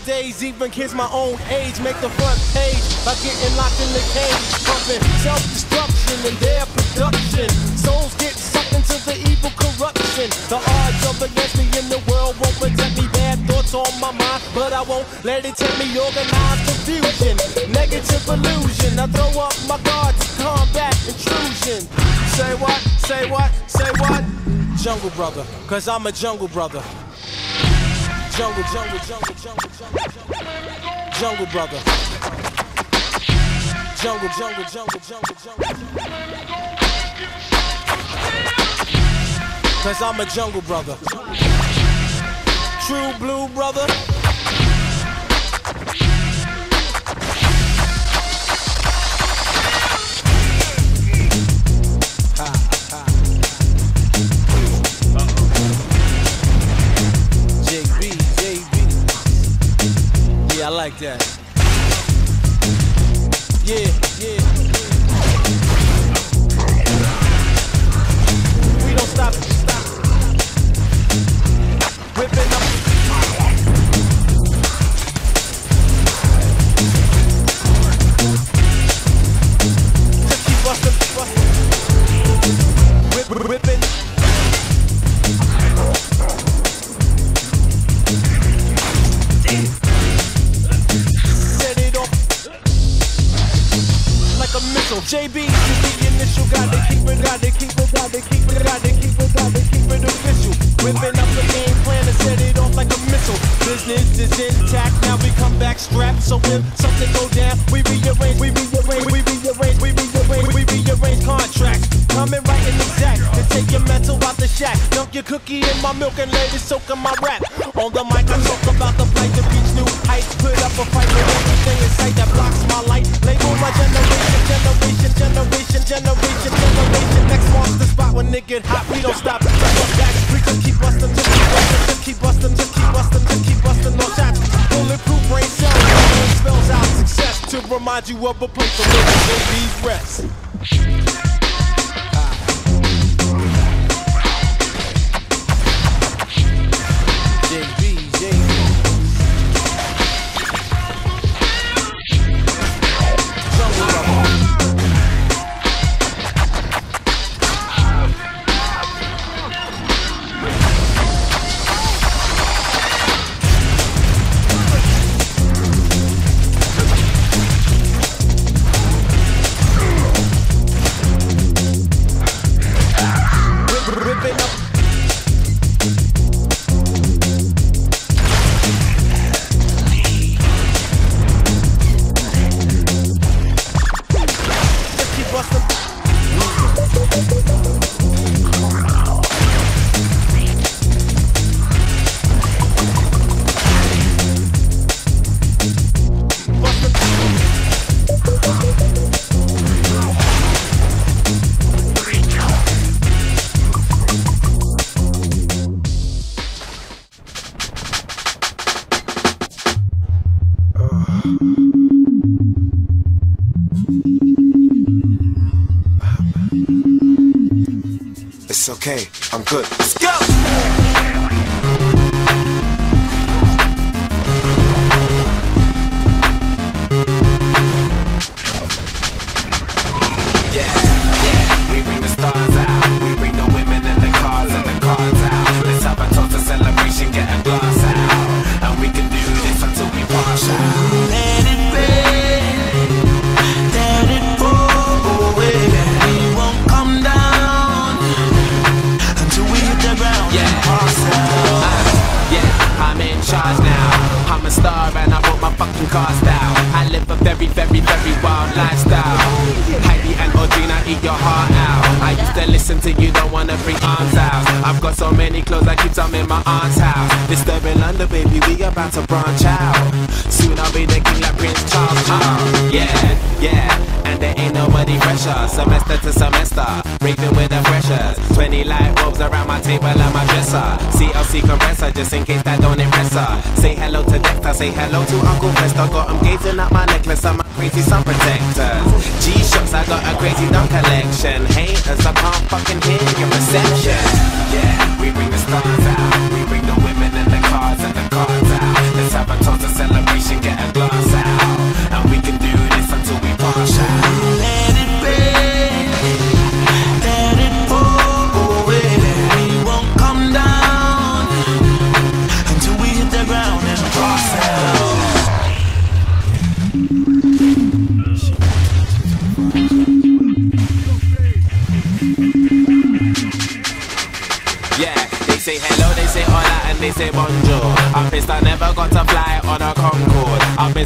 Nowadays, even kids my own age make the front page by getting locked in the cage, pumping self-destruction in their production. Souls get sucked into the evil corruption. The odds of against me in the world won't protect me. Bad thoughts on my mind, but I won't let it tell me organized confusion, negative illusion. I throw up my guard to combat intrusion. Say what? Say what? Say what? Jungle brother, cause I'm a jungle brother. Jungle, jungle, jungle, jungle, jungle, jungle, jungle brother. Jungle, jungle, jungle, jungle, jungle. Cause I'm a jungle brother. True blue brother. Whipping up the game plan and set it off like a missile. Business is intact. Now we come back strapped. So if something go down, we rearrange, we rearrange, we rearrange, we rearrange, we rearrange contracts. Coming right in exact to take your mental out the shack. Dunk your cookie in my milk and let it soak in my rap. On the mic, I talk about the flight to reach new heights. Put up a fight with everything in sight that blocks my light. Label my generation, generation, generation, generation, generation. Next marks the spot when it get hot. We don't stop. You up a place where babies okay. I'm good. Let's go. Fucking cars down. I live a very, very, very wild lifestyle. Heidi and Audrina eat your heart out. I used to listen to you, don't wanna bring arms out. I've got so many clothes, I keep some in my aunt's house. Disturbing London, baby, we about to branch out. Soon I'll be the king like Prince Charles. Uh, yeah, yeah, and there ain't nobody fresher. Semester to semester, raving with the freshers. 20 light bulbs around my table and my dresser. CLC compressor, just in case that don't impress her. Say hello to Dexter, say hello to Uncle Fester. Got him gazing at my necklace my crazy sun protectors. G-Shocks, I got a crazy dumb collection. Haters, I can't fucking hear your reception. Yeah, we bring the stars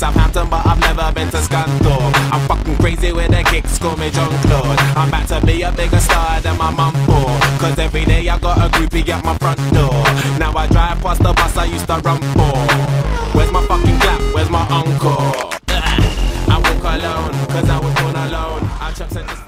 Southampton, but I've never been to Scunthorpe. I'm fucking crazy with the kicks, call me John Claude. I'm about to be a bigger star than my mum for. Cause every day I got a groupie at my front door. Now I drive past the bus I used to run for. Where's my fucking clap? Where's my uncle? I walk alone, cause I was born alone. I chuck